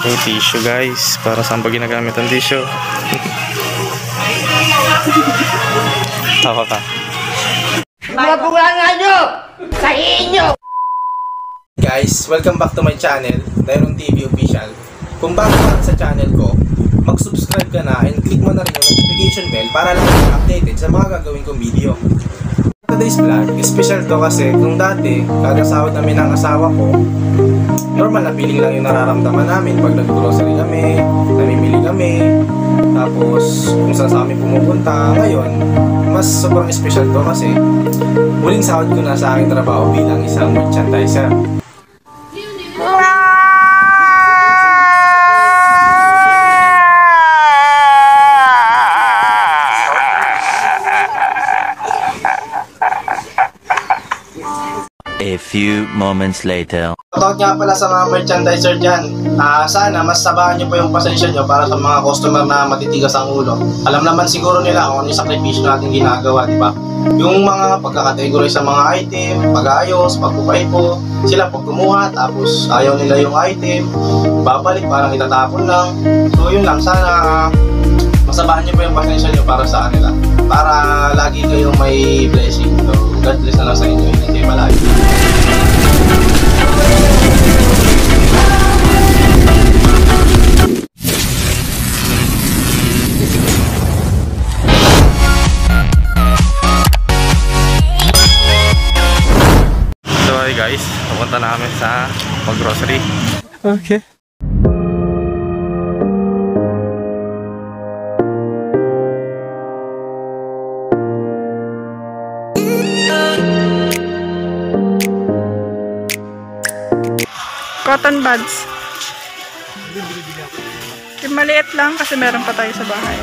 Okay, tissue guys. Para saan pa ginagamit ang tissue? Tawa ka. Mga bunganga nyo! Sa inyo! Guys, welcome back to my channel, Dairon TV Official. Kung bago ka sa channel ko, mag-subscribe ka na and click mo na rin yung notification bell para lang updated sa mga gagawin kong video. Today's vlog, special to kasi kung dati, kada sahod namin ng asawa ko, normal na feeling lang yung nararamdaman namin pag nag-grocery kami, namimili kami, tapos kung saan sa amin pumupunta. Ngayon, mas sobrang special to kasi huling sahod ko na sa aking trabaho bilang isang merchandiser. Few moments later. Shoutout nga pala sa mga merchandiser dyan. Ah, sana mas sabahan nyo po yung pasensya nyo para sa mga customer na matitigas ang ulo. Alam naman siguro nila kung ano yung sakripisyo natin ginagawa, di ba? Yung mga pagkakategorize sa mga item, pag-ayos, pagpupaipo, sila pag kumuha tapos ayaw nila yung item, babalik parang itatapon lang. So yun lang, sana ah, masabahan nyo po yung pasensya nyo para sa kanila. Para lagi kayong may blessing. So, God bless na lang sa inyo. Hindi kayo malayo. So hi guys, pupunta na kami sa pag-grocery. Okay. Cotton buds. Yung maliit lang kasi meron pa tayo sa bahay.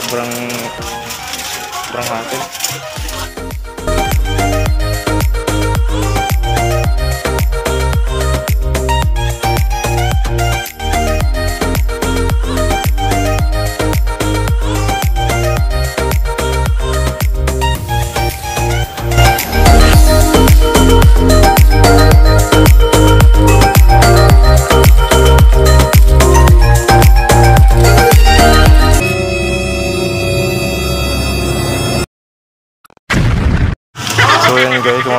Sobrang sobrang hati.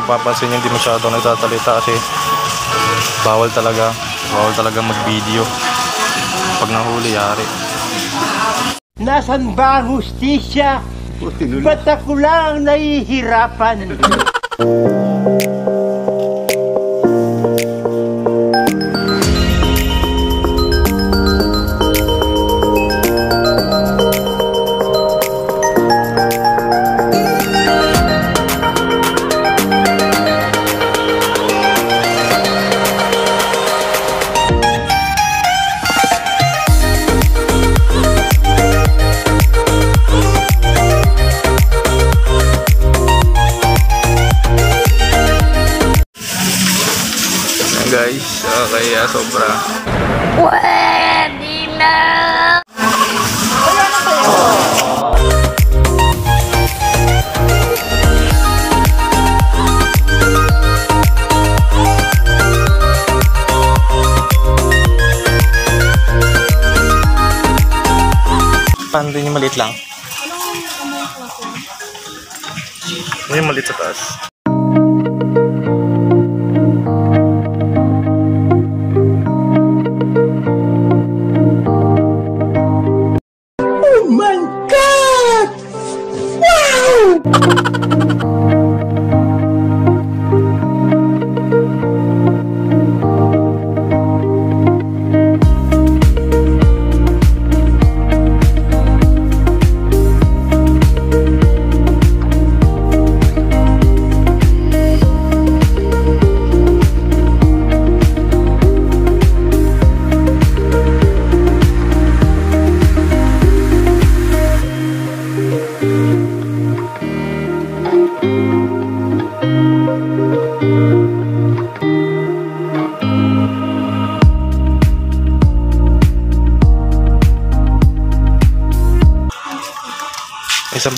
Mapapansin nyo, hindi masyado nagtatalita kasi bawal talaga, bawal talaga mag-video. Pag nahuli, yari. Nasaan ba ang hustisya? Ba't ako lang nahihirapan? kaya sobra. Paano din yung maliit lang? Yung maliit sa taas.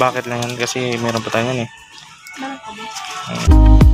Bucket lang yan kasi meron pa tayo yan eh. Meron ba?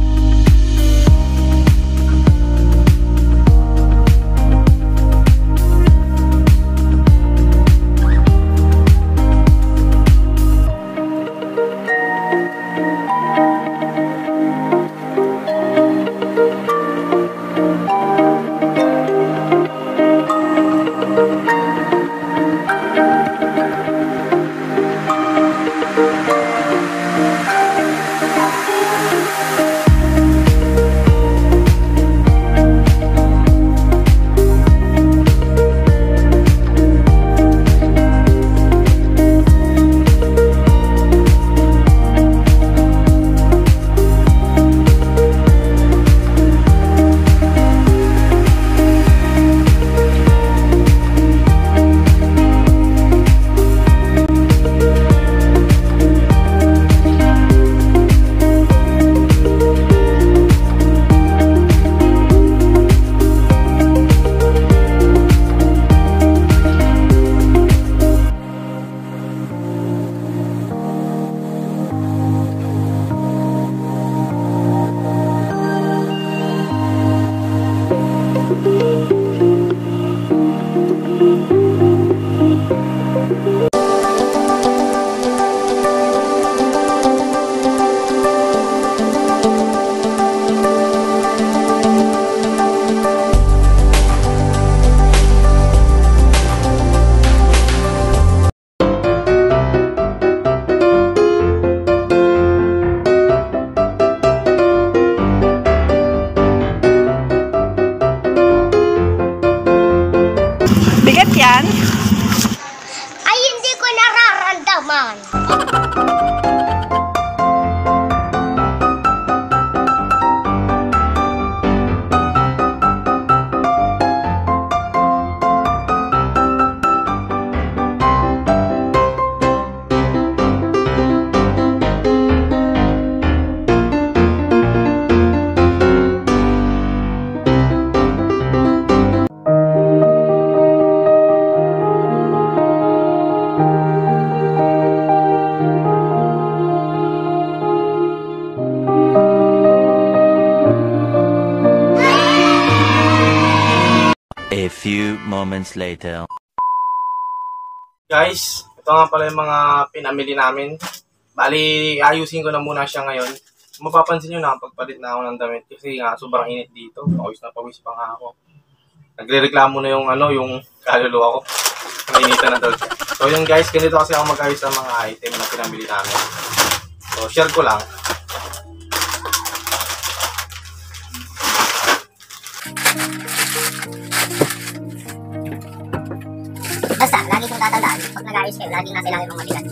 Moments later. Guys, ito nga pala yung mga pinamili namin. Bali, ayusin ko na muna siya ngayon. Mapapansin nyo na pagpalit na ako ng damit kasi nga sobrang init dito. Pawis na pawis pa nga ako. Nagre-reklamo na yung ano, yung kaluluwa ko. Nainitan na daw. So yun guys, ganito kasi ako mag-ayos ng mga item na pinamili namin. So share ko lang. Nag-ayos kayo, laging nasa ilalim ang mabigat.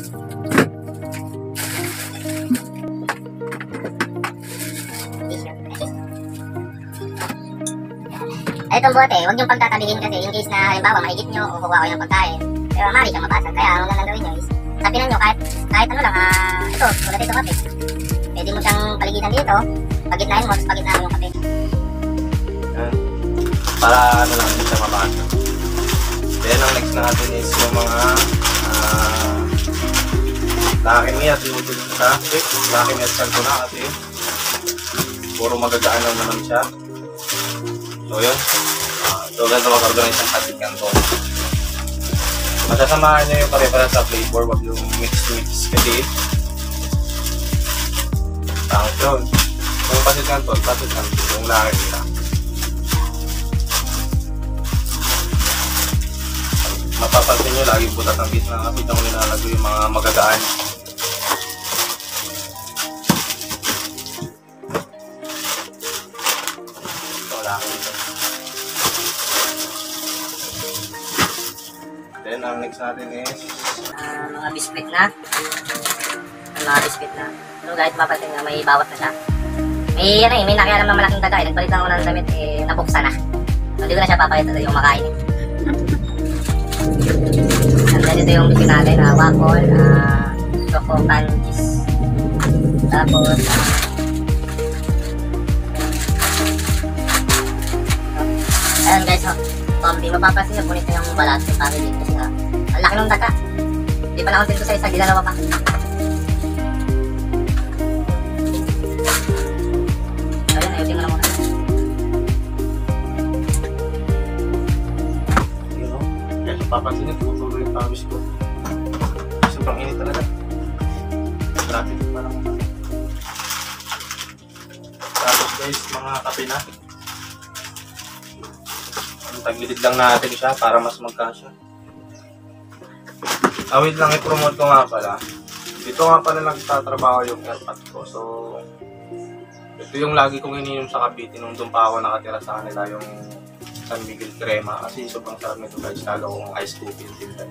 Itong bote, huwag niyong pagtatabihin kasi in case na halimbawa maigit niyo o kukuha kayo ng pagkain. Pero mali siyang mabasag. Kaya ang magandang gawin niyo is, sabihan niyo kahit, kahit ano lang, ah, ito, tulad ito kape. Pwede mo siyang paligitan dito, pagitnain mo, tapos pagitnaan mo yung kape. Para ano lang, hindi siya mabasa. Then ang next natin is yung mga Lakimi at noodles sa stick. Lakimi at salto na kasi puro magagaan lang naman siya. So yun. Uh, so ganito mag-organize ang patit kanto. Masasamahan niyo yung pare-para sa flavor, wag yung mix-mix kasi tangos yun. Yung patit kanto, patit kanto, yung lakimi lang. mapapansin nyo, lagi butas ang gitna ng kapit ang nilalagay yung mga magagaan. Next natin is Ah, mga biscuit na. Mga biscuit na. So guys, mapapansin nga may bawat na siya. May ano eh, may nakialam na malaking daga eh. Nagpalit lang ako ng damit eh, nabuksan na. So hindi ko na siya papakita sa yung makain eh. And then ito yung biscuit natin, ah, waffle, ah, choco candies. Tapos, ah, Ayan guys, oh. Tombi, mapapansin niyo, punit na yung balat ng family kasi ang Laki nung daga. Di pa nakonsin ko sa isa, ginalawa pa. So yan, ayusin ko na muna. Yun oh. o. Kaya siya papansin niyo, tumutuloy yung pawis ko. Sobrang init talaga. Grabe ko pa naman. Tapos guys, mga kape na. Tagilid lang natin siya para mas magkasya. Ah, wait lang, i-promote ko nga pala. Dito nga pala nagtatrabaho yung airpot ko. So, ito yung lagi kong ininom sa Cavite nung doon pa ako nakatira sa kanila yung San Miguel Crema kasi sobrang sarap nito guys lalo kung ice coffee yung tinda.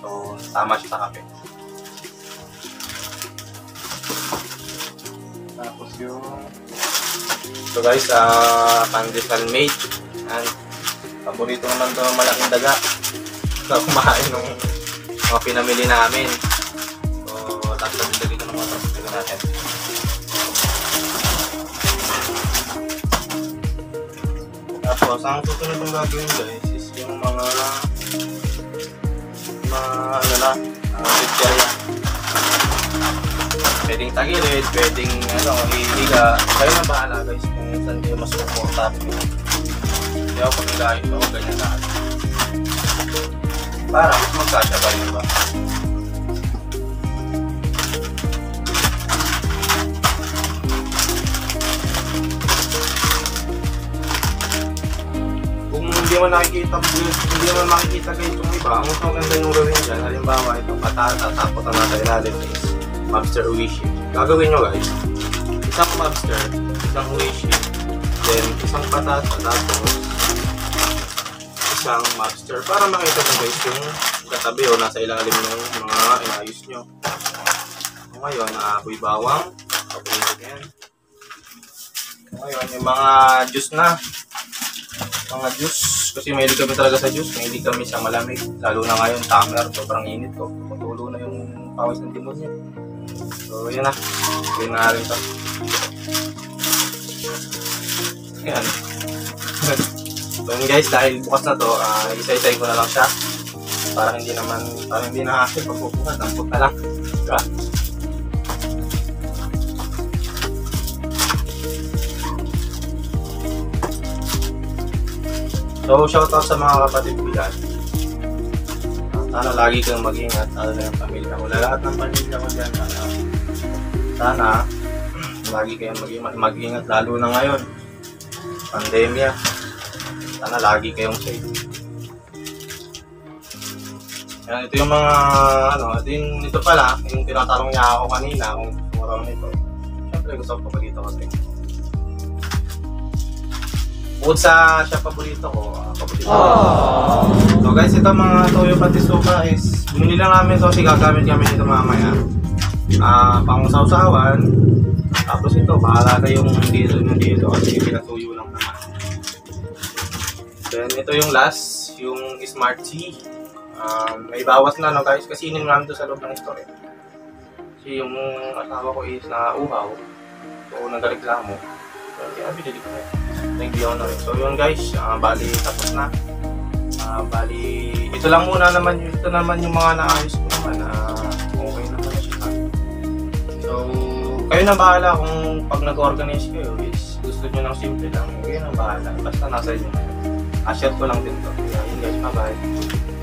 So, tama siya sa kape. Tapos yung So guys, ah pandesal made. Yan. Paborito naman to ng malaking daga. Na kumain nung mga pinamili namin. So, tapos dito ng mga tapos natin. Tapos, ang susunod kong gagawin guys is yung mga mga ano na, uh, pizzeria. Pwedeng tagilid, pwedeng ano, hihiga. Kayo na bahala guys kung saan kayo mas komportable. Hindi ako paghilahin ko, ganyan lahat. Para mas magkasya pa rin ba? kung hindi mo nakikita hindi mo makikita guys yung iba ang mas maganda yung gawin dyan halimbawa ito patata tapos ang nasa ilalim is mobster uishi gagawin nyo guys isang mobster isang uishi then isang patata tapos isang mobster para makita nyo guys yung katabi o nasa ilalim ng mga inayos nyo. So, ngayon naapoy bawang. Papulitin yan ngayon yung mga juice na. Mga juice. Kasi mahilig kami talaga sa juice. Mahilig kami sa malamig. Lalo na ngayon summer sobrang init ko. Patulo na yung pawis ng timon niya. So yun na. Yun na rin to. Yan yun guys dahil bukas na to uh, isa-isay ko na lang siya para hindi naman para hindi na akin pagpupunta dampot na lang diba? So, shoutout sa mga kapatid ko dyan. Sana lagi kang mag-ingat, lalo na yung pamilya ko. Lahat ng pamilya ko dyan, sana, sana lagi kayong mag-ingat, mag-ingat, lalo na ngayon. Pandemya. Sana lagi kayong safe. Yan, ito yung mga, ano, ito, yung, ito pala, yung tinatanong niya ako kanina kung raw nito. Siyempre, gusto ko pa dito kasi. Bukod sa siya paborito ko, ah, paborito ko. So guys, ito mga toyo patisuka is, bumili lang namin ito kasi gagamit kami nito mamaya. Ah, pang sausawan. Tapos ito, bahala na yung dito yung dito kasi pinatuyo. Then ito yung last, yung Smart Tea. Um, may bawas na no guys kasi inin namin sa loob ng store. Kasi yung asawa ko is na uhaw. So nagreklamo. So kaya binili ko na. You na rin. So yun guys, ah, bali tapos na. Ah, bali, ito lang muna naman, ito naman yung mga naayos ko naman na okay naman siya. So, kayo na bahala kung pag nag-organize kayo is gusto nyo ng simple lang, kayo na bahala. Basta nasa inyo. Ah, share ko lang din to. Kaya yun guys, bye-bye.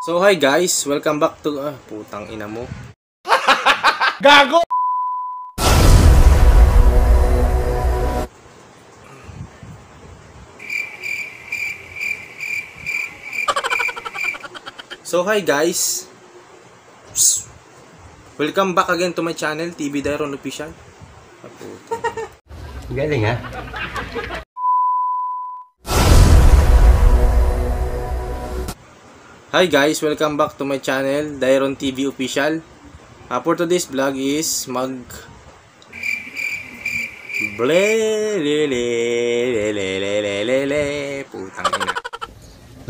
So hi guys, welcome back to ah, putang ina mo. Gago! So hi guys. Psst. Welcome back again to my channel, TV Dairon Official. Ah. Galing ha? Hi guys, welcome back to my channel, Dairon TV Official. Uh, for today's vlog is mag ble le le le le le le le le putang ina.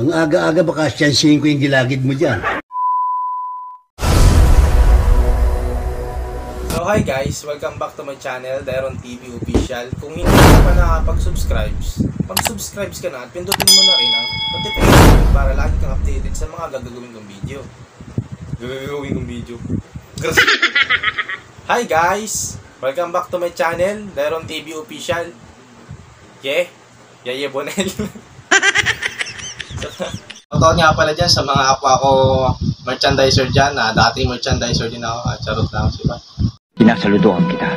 Ang aga-aga baka siyansihin ko yung gilagid mo dyan. So hi guys, welcome back to my channel, Dairon TV Official. Kung hindi ka pa nakapag-subscribe, mag-subscribe ka na at pindutin mo na rin ang notification para lagi kang updated sa mga gagawin kong video. Gagawin kong video. hi guys, welcome back to my channel, Dairon TV Official. Yeah, Yaya Bonel. Totoo nga pala dyan sa mga kapwa ko merchandiser dyan na dating merchandiser din ako. Ah, charot lang sila. Sinasaludoan kita.